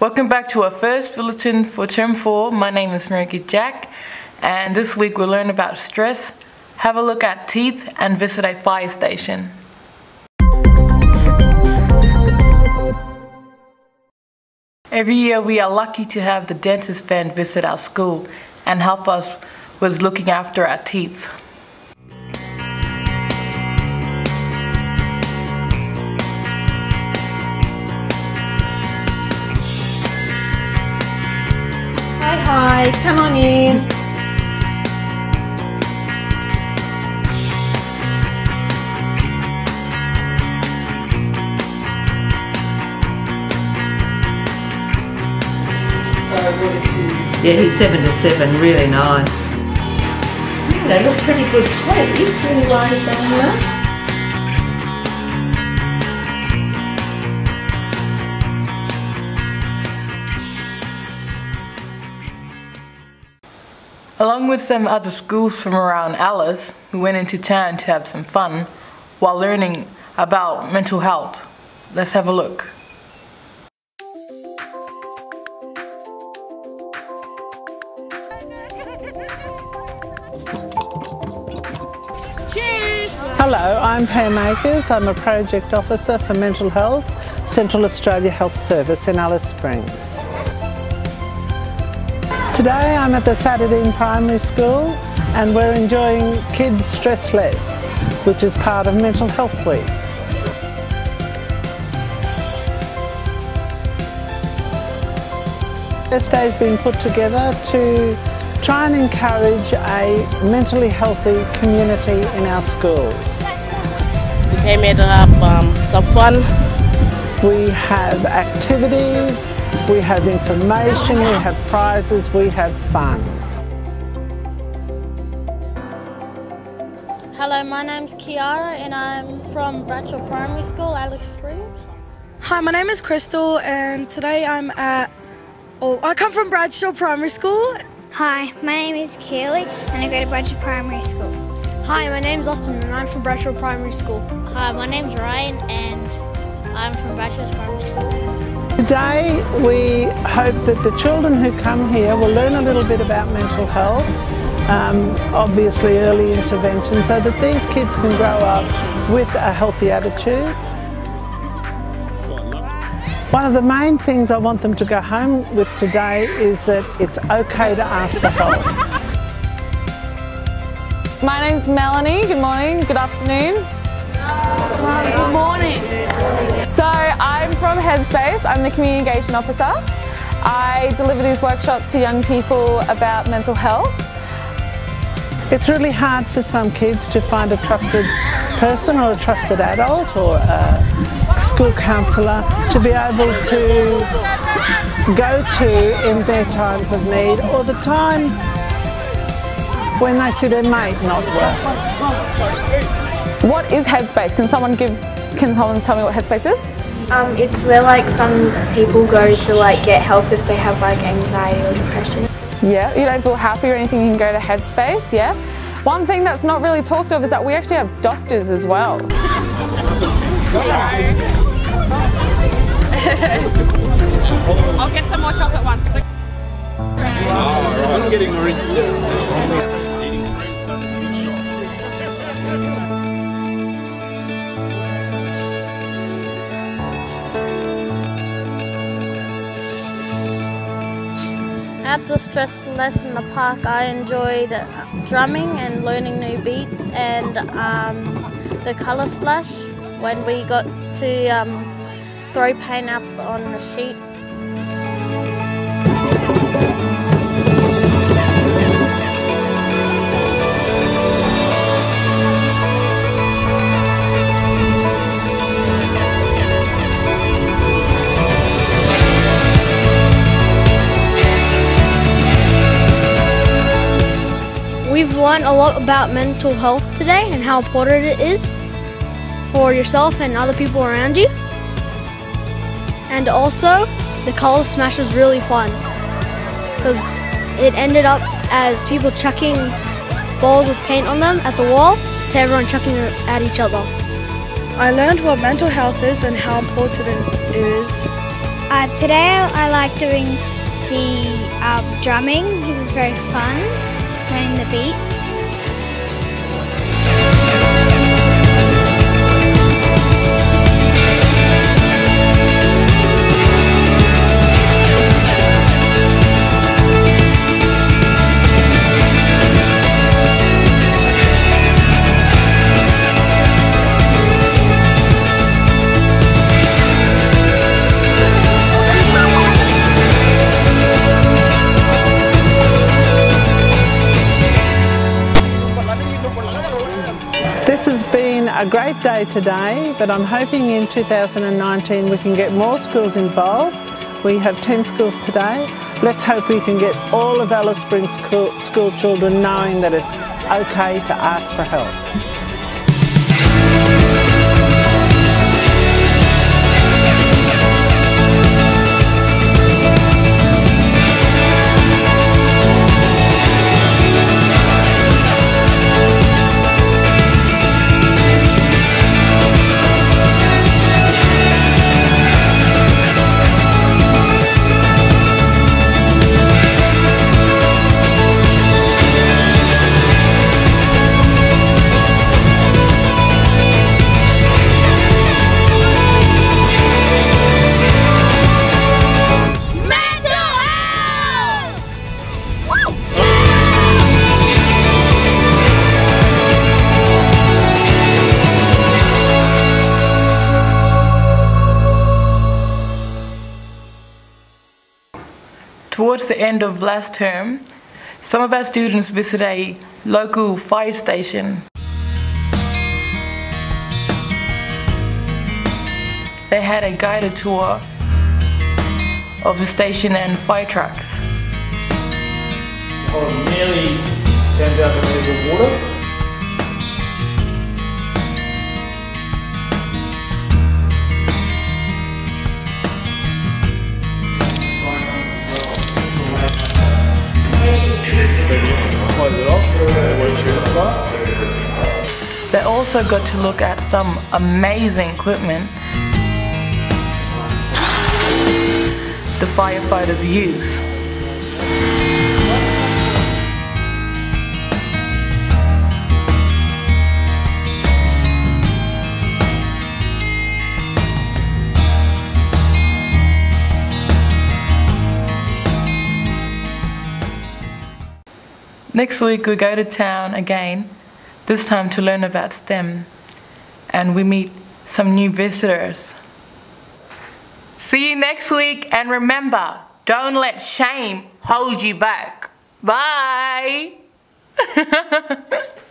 Welcome back to our first bulletin for term four. My name is Marika Jack, and this week we'll learn about stress, have a look at teeth, and visit a fire station. Every year we are lucky to have the dentist band visit our school and help us with looking after our teeth. Hi, hi, come on in. Yeah, he's seven to seven, really nice. They look pretty good too. really wise down there. Along with some other schools from around Alice, we went into town to have some fun while learning about mental health. Let's have a look. Hello, I'm Pam Akers. I'm a project officer for mental health, Central Australia Health Service in Alice Springs. Today I'm at the Sadadeen Primary School and we're enjoying Kids Stress Less, which is part of Mental Health Week. This day has been put together to try and encourage a mentally healthy community in our schools. We came here to have um, some fun. We have activities, we have information, we have prizes, we have fun. Hello, my name's Kiara and I'm from Bradshaw Primary School, Alice Springs. Hi, my name is Crystal, and today I'm at. Oh, I come from Bradshaw Primary School. Hi, my name is Keely and I go to Bradshaw Primary School. Hi, my name's Austin and I'm from Bradshaw Primary School. Hi, my name's Ryan and I'm from Bradshaw Primary School. Today we hope that the children who come here will learn a little bit about mental health, um, obviously early intervention, so that these kids can grow up with a healthy attitude. One of the main things I want them to go home with today is that it's okay to ask for help. My name's Melanie. Good morning, good afternoon. Good morning. So I'm from Headspace. I'm the community engagement officer. I deliver these workshops to young people about mental health. It's really hard for some kids to find a trusted person or a trusted adult or a school counsellor to be able to go to in their times of need or the times when they see their mate not well. What is Headspace? Can someone give? Can someone tell me what Headspace is? Um, it's where like some people go to like get help if they have like anxiety or depression. Yeah, you don't feel happy or anything, you can go to Headspace, yeah. One thing that's not really talked of is that we actually have doctors as well. I'll get some more chocolate ones. I'm getting orange the Stress Less in the Park, I enjoyed drumming and learning new beats and um, the colour splash when we got to um, throw paint up on the sheet. Learned a lot about mental health today and how important it is for yourself and other people around you. And also, the color smash was really fun because it ended up as people chucking balls with paint on them at the wall to everyone chucking it at each other. I learned what mental health is and how important it is Uh, today I like doing the um, drumming. It was very fun, learning the beats. This has been a great day today, but I'm hoping in 2019 we can get more schools involved. We have 10 schools today. Let's hope we can get all of Alice Springs school, school children knowing that it's okay to ask for help. Towards the end of last term, some of our students visited a local fire station. They had a guided tour of the station and fire trucks. Nearly 10,000 litres of water. Also got to look at some amazing equipment the firefighters use. Next week we go to town again, this time to learn about STEM, and we meet some new visitors. See you next week, and remember, don't let shame hold you back. Bye!